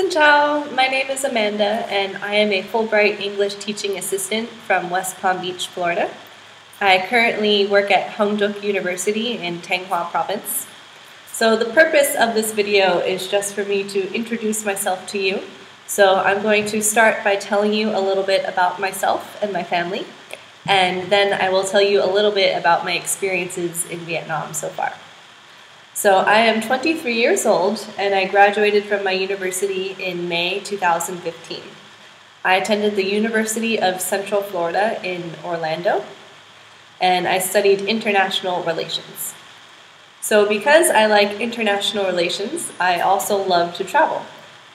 Xin chào, my name is Amanda, and I am a Fulbright English teaching assistant from West Palm Beach, Florida. I currently work at Hong Duc University in Thanh Hoa Province. So the purpose of this video is just for me to introduce myself to you. So I'm going to start by telling you a little bit about myself and my family, and then I will tell you a little bit about my experiences in Vietnam so far. So I am 23 years old and I graduated from my university in May 2015. I attended the University of Central Florida in Orlando and I studied international relations. So because I like international relations, I also love to travel.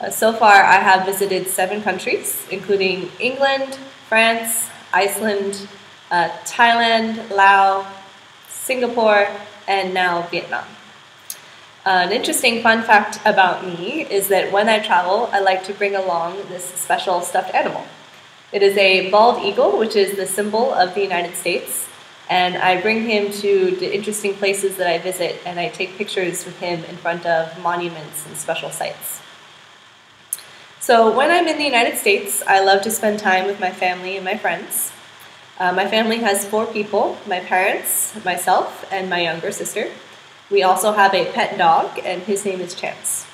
Uh, so far I have visited seven countries, including England, France, Iceland, uh, Thailand, Laos, Singapore, and now Vietnam. An interesting fun fact about me is that when I travel, I like to bring along this special stuffed animal. It is a bald eagle, which is the symbol of the United States, and I bring him to the interesting places that I visit, and I take pictures with him in front of monuments and special sites. So when I'm in the United States, I love to spend time with my family and my friends. Uh, my family has four people, my parents, myself, and my younger sister. We also have a pet dog, and his name is Chance.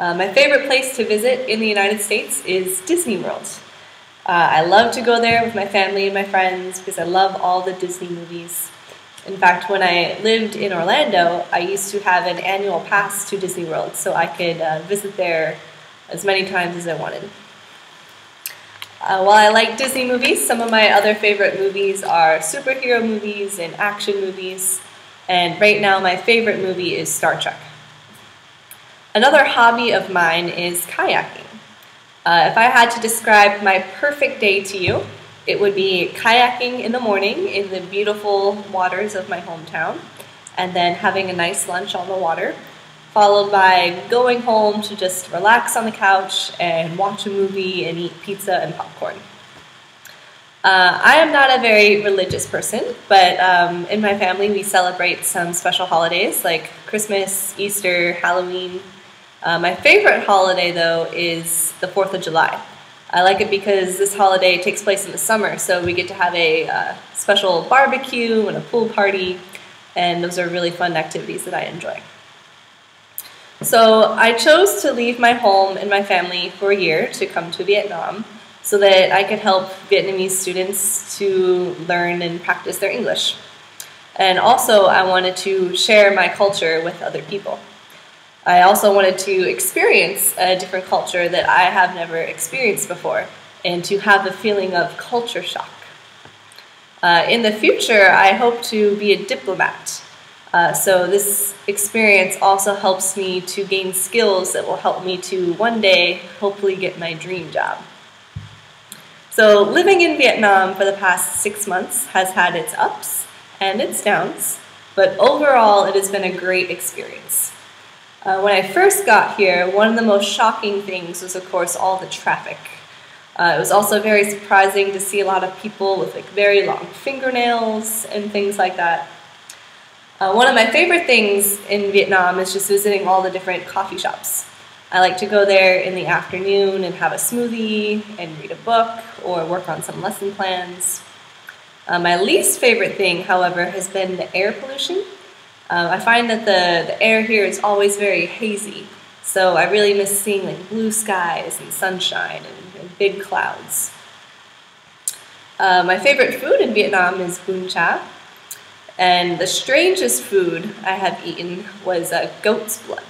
Uh, my favorite place to visit in the United States is Disney World. Uh, I love to go there with my family and my friends because I love all the Disney movies. In fact, when I lived in Orlando, I used to have an annual pass to Disney World so I could uh, visit there as many times as I wanted. Uh, while I like Disney movies, some of my other favorite movies are superhero movies and action movies. And right now, my favorite movie is Star Trek. Another hobby of mine is kayaking. Uh, if I had to describe my perfect day to you, it would be kayaking in the morning in the beautiful waters of my hometown, and then having a nice lunch on the water, followed by going home to just relax on the couch and watch a movie and eat pizza and popcorn. Uh, I am not a very religious person, but um, in my family we celebrate some special holidays like Christmas, Easter, Halloween. Uh, my favorite holiday, though, is the 4th of July. I like it because this holiday takes place in the summer, so we get to have a uh, special barbecue and a pool party, and those are really fun activities that I enjoy. So I chose to leave my home and my family for a year to come to Vietnam so that I could help Vietnamese students to learn and practice their English. And also, I wanted to share my culture with other people. I also wanted to experience a different culture that I have never experienced before and to have the feeling of culture shock. Uh, in the future, I hope to be a diplomat. Uh, so, this experience also helps me to gain skills that will help me to one day hopefully get my dream job. So living in Vietnam for the past six months has had its ups and its downs, but overall it has been a great experience. Uh, when I first got here, one of the most shocking things was, of course, all the traffic. Uh, it was also very surprising to see a lot of people with like very long fingernails and things like that. Uh, one of my favorite things in Vietnam is just visiting all the different coffee shops. I like to go there in the afternoon and have a smoothie and read a book or work on some lesson plans. Uh, my least favorite thing, however, has been the air pollution. Uh, I find that the, the air here is always very hazy, so I really miss seeing like blue skies and sunshine and, and big clouds. Uh, my favorite food in Vietnam is bún chả, and the strangest food I have eaten was uh, goat's blood.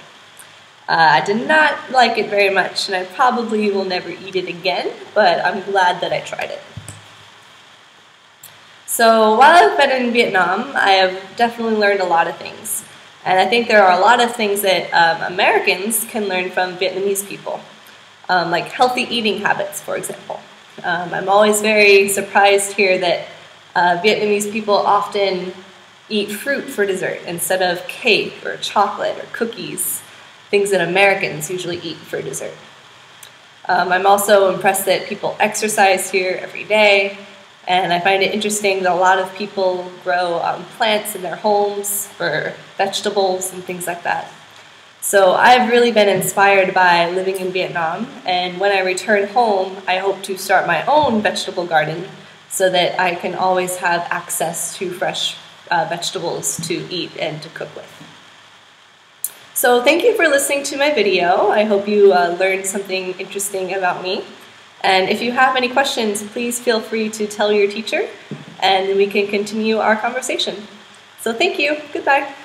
Uh, I did not like it very much, and I probably will never eat it again, but I'm glad that I tried it. So while I've been in Vietnam, I have definitely learned a lot of things. And I think there are a lot of things that um, Americans can learn from Vietnamese people, um, like healthy eating habits, for example. Um, I'm always very surprised here that uh, Vietnamese people often eat fruit for dessert instead of cake or chocolate or cookies things that Americans usually eat for dessert. Um, I'm also impressed that people exercise here every day, and I find it interesting that a lot of people grow um, plants in their homes for vegetables and things like that. So I've really been inspired by living in Vietnam, and when I return home, I hope to start my own vegetable garden so that I can always have access to fresh uh, vegetables to eat and to cook with. So thank you for listening to my video. I hope you uh, learned something interesting about me. And if you have any questions, please feel free to tell your teacher and we can continue our conversation. So thank you. Goodbye.